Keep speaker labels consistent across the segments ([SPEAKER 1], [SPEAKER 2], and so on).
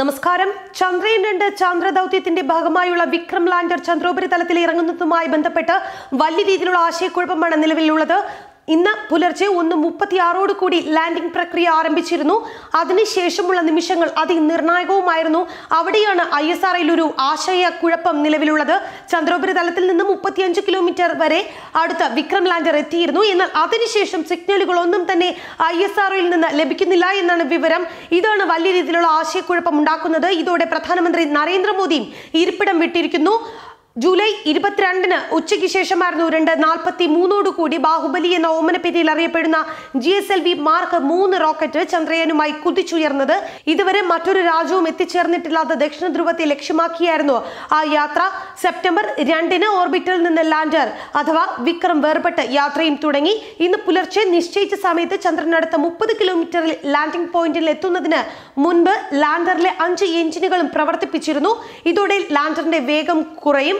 [SPEAKER 1] നമസ്കാരം. ചന്ദ്രയൻ രണ്ട് ചന്ദ്ര ദൗത്യത്തിന്റെ ഭാഗമായുള്ള വിക്രം ലാൻഡർ ചന്ദ്രോപരിതലത്തിൽ ഇറങ്ങുന്നതുമായി ബന്ധപ്പെട്ട് വലിയ രീതിയിലുള്ള ആശയക്കുഴപ്പമാണ് നിലവിലുള്ളത്. ഇന്ന് പുലർച്ചെ ഒന്ന് മുപ്പത്തിയാറോട് കൂടി ലാൻഡിംഗ് പ്രക്രിയ ആരംഭിച്ചിരുന്നു. അതിനുശേഷമുള്ള നിമിഷങ്ങൾ അതിനിർണായകവുമായിരുന്നു അവിടെയാണ് ഐ എസ് ആർ ഒരു ആശയക്കുഴപ്പം നിലവിലുള്ളത്. ചന്ദ്രോപരിതലത്തിൽ നിന്ന് മുപ്പത്തിയഞ്ച് കിലോമീറ്റർ വരെ അടുത്ത വിക്രം ലാൻഡർ എത്തിയിരുന്നു. എന്നാൽ അതിനുശേഷം സിഗ്നലുകൾ ഒന്നും തന്നെ ഐ എസ് ആർഒയിൽ നിന്ന് ലഭിക്കുന്നില്ല എന്നാണ് വിവരം. ഇതാണ് വലിയ രീതിയിലുള്ള ആശയക്കുഴപ്പം ഉണ്ടാക്കുന്നത്. ഇതോടെ പ്രധാനമന്ത്രി നരേന്ദ്രമോദിയും ഇരിപ്പിടം വിട്ടിരിക്കുന്നു. ജൂലൈ ഇരുപത്തിരണ്ടിന് ഉച്ചയ്ക്ക് ശേഷമായിരുന്നു രണ്ട് നാൽപ്പത്തി മൂന്നോടു കൂടി ബാഹുബലി എന്ന ഓമന പേരിൽ അറിയപ്പെടുന്ന G S L V mark മൂന്ന് റോക്കറ്റ് ചന്ദ്രയാനുമായി കുതിച്ചുയർന്നത് ഇതുവരെ മറ്റൊരു രാജ്യവും എത്തിച്ചേർന്നിട്ടില്ലാത്ത ദക്ഷിണ ധ്രുവത്തെ ലക്ഷ്യമാക്കിയായിരുന്നു ആ യാത്ര. സെപ്റ്റംബർ രണ്ടിന് ഓർബിറ്റിൽ നിന്ന് ലാൻഡർ അഥവാ വിക്രം വേർപെട്ട് യാത്രയും തുടങ്ങി. ഇന്ന് പുലർച്ചെ നിശ്ചയിച്ച സമയത്ത് ചന്ദ്രനടുത്ത മുപ്പത് കിലോമീറ്ററിൽ ലാൻഡിംഗ് പോയിന്റിൽ എത്തുന്നതിന് മുൻപ് ലാൻഡറിലെ അഞ്ച് എഞ്ചിനുകളും പ്രവർത്തിപ്പിച്ചിരുന്നു. ഇതോടെ ലാൻഡറിന്റെ വേഗം കുറയും.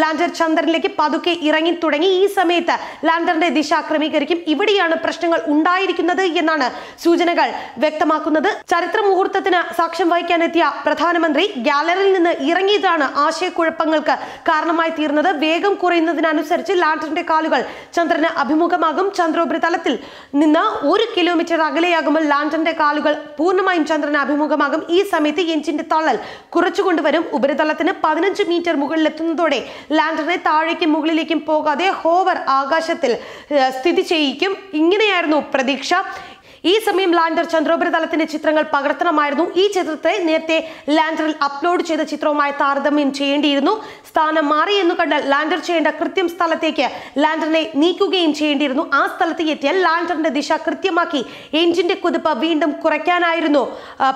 [SPEAKER 1] ലാൻഡർ ചന്ദ്രനിലേക്ക് പതുക്കെ ഇറങ്ങി തുടങ്ങി. ഈ സമയത്ത് ലാൻഡറിന്റെ ദിശ ക്രമീകരിക്കും. ഇവിടെയാണ് പ്രശ്നങ്ങൾ ഉണ്ടായിരിക്കുന്നത് എന്നാണ് സൂചനകൾ വ്യക്തമാക്കുന്നത്. ചരിത്ര മുഹൂർത്തത്തിന് സാക്ഷ്യം വഹിക്കാനെത്തിയ പ്രധാനമന്ത്രി ഗാലറിയിൽ നിന്ന് ഇറങ്ങിയതാണ് ആശയക്കുഴപ്പങ്ങൾക്ക് കാരണമായി തീർന്നത്. വേഗം കുറയുന്നതിനനുസരിച്ച് ലാൻഡറിന്റെ കാലുകൾ ചന്ദ്രന് അഭിമുഖമാകും. ചന്ദ്രോപരിതലത്തിൽ നിന്ന് ഒരു കിലോമീറ്റർ അകലെയാകുമ്പോൾ ലാൻഡറിന്റെ കാലുകൾ പൂർണമായും ചന്ദ്രന് അഭിമുഖമാകും. ഈ സമയത്ത് എഞ്ചിന്റെ തള്ളൽ കുറച്ചുകൊണ്ടുവരും. ഉപരിതലത്തിന് പതിനഞ്ച് മീറ്റർ മുകളിലെത്തുന്നതോടെ ലാൻഡറിനെ താഴേക്കും മുകളിലേക്കും പോകാതെ ഹോവർ ആകാശത്തിൽ സ്ഥിതി ചെയ്യിക്കും. ഇങ്ങനെയായിരുന്നു പ്രതീക്ഷ. ഈ സമയം ലാൻഡർ ചന്ദ്രോപരിതലത്തിന്റെ ചിത്രങ്ങൾ പകർത്തണമായിരുന്നു. ഈ ചിത്രത്തെ നേരത്തെ ലാൻഡറിൽ അപ്ലോഡ് ചെയ്ത ചിത്രവുമായി താരതമ്യം ചെയ്യേണ്ടിയിരുന്നു. സ്ഥാനം മാറി എന്ന് കണ്ടാൽ ലാൻഡർ ചെയ്യേണ്ട കൃത്യം സ്ഥലത്തേക്ക് ലാൻഡറിനെ നീക്കുകയും ചെയ്യേണ്ടിയിരുന്നു. ആ സ്ഥലത്ത് എത്തിയാൽ ലാൻഡറിന്റെ ദിശ കൃത്യമാക്കി എഞ്ചിന്റെ കുതിപ്പ് വീണ്ടും കുറയ്ക്കാനായിരുന്നു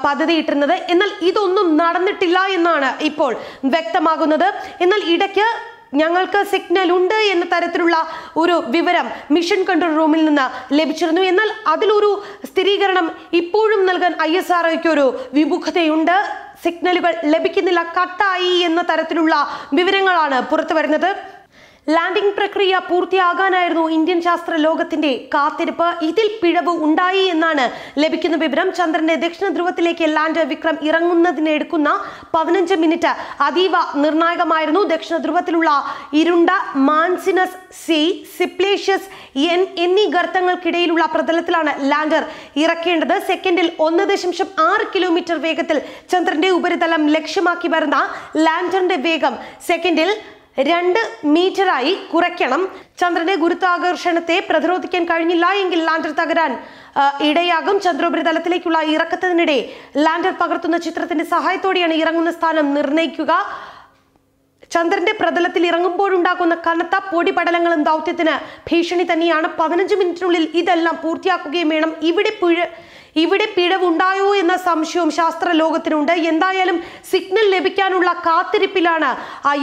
[SPEAKER 1] പദ്ധതിയിട്ടിരുന്നത്. എന്നാൽ ഇതൊന്നും നടന്നിട്ടില്ല എന്നാണ് ഇപ്പോൾ വ്യക്തമാകുന്നത്. എന്നാൽ ഇടയ്ക്ക് ഞങ്ങൾക്ക് സിഗ്നൽ ഉണ്ട് എന്ന തരത്തിലുള്ള ഒരു വിവരം മിഷൻ കൺട്രോൾ റൂമിൽ നിന്ന് ലഭിച്ചിരുന്നു. എന്നാൽ അതിലൊരു സ്ഥിരീകരണം ഇപ്പോഴും നൽകാൻ ഐ എസ് ആർ ഒരു വിമുഖതയുണ്ട്. സിഗ്നലുകൾ ലഭിക്കുന്നില്ല കട്ടായി എന്ന തരത്തിലുള്ള വിവരങ്ങളാണ് പുറത്തു വരുന്നത് ലാൻഡിംഗ് പ്രക്രിയ പൂർത്തിയാകാനായിരുന്നു ഇന്ത്യൻ ശാസ്ത്ര ലോകത്തിന്റെ കാത്തിരിപ്പ്. ഇതിൽ പിഴവ് ഉണ്ടായി എന്നാണ് ലഭിക്കുന്ന വിവരം. ചന്ദ്രന്റെ ദക്ഷിണ ധ്രുവത്തിലേക്ക് ലാൻഡർ വിക്രം ഇറങ്ങുന്നതിന് എടുക്കുന്ന പതിനഞ്ച് മിനിറ്റ് അതീവ നിർണായകമായിരുന്നു. ദക്ഷിണ ധ്രുവത്തിലുള്ള ഇരുണ്ട മാൻസിനസ് സി സിപ്ലേഷ്യസ് എൻ എന്നീ ഗർത്തങ്ങൾക്കിടയിലുള്ള പ്രതലത്തിലാണ് ലാൻഡർ ഇറക്കേണ്ടത്. സെക്കൻഡിൽ ഒന്ന് ദശാംശം ആറ് കിലോമീറ്റർ വേഗത്തിൽ ചന്ദ്രന്റെ ഉപരിതലം ലക്ഷ്യമാക്കി വരുന്ന ലാൻഡറിന്റെ വേഗം. സെക്കൻഡിൽ രണ്ട് മീറ്ററായി കുറയ്ക്കണം. ചന്ദ്രന്റെ ഗുരുത്വാകർഷണത്തെ പ്രതിരോധിക്കാൻ കഴിഞ്ഞില്ല എങ്കിൽ ലാൻഡർ തകരാൻ ഇടയാകും. ചന്ദ്രോപരിതലത്തിലേക്കുള്ള ഇറക്കത്തിനിടെ ലാൻഡർ പകർത്തുന്ന ചിത്രത്തിന്റെ സഹായത്തോടെയാണ് ഇറങ്ങുന്ന സ്ഥാനം നിർണയിക്കുക. ചന്ദ്രന്റെ പ്രതലത്തിൽ ഇറങ്ങുമ്പോഴുണ്ടാകുന്ന കനത്ത പൊടിപടലങ്ങളും ദൗത്യത്തിന് ഭീഷണി തന്നെയാണ്. പതിനഞ്ച് മിനിറ്റിനുള്ളിൽ ഇതെല്ലാം പൂർത്തിയാക്കുകയും വേണം. ഇവിടെ പിഴ ഇവിടെ പിഴവുണ്ടായോ എന്ന സംശയവും ശാസ്ത്ര ലോകത്തിനുണ്ട് എന്തായാലും സിഗ്നൽ ലഭിക്കാനുള്ള കാത്തിരിപ്പിലാണ് ഐ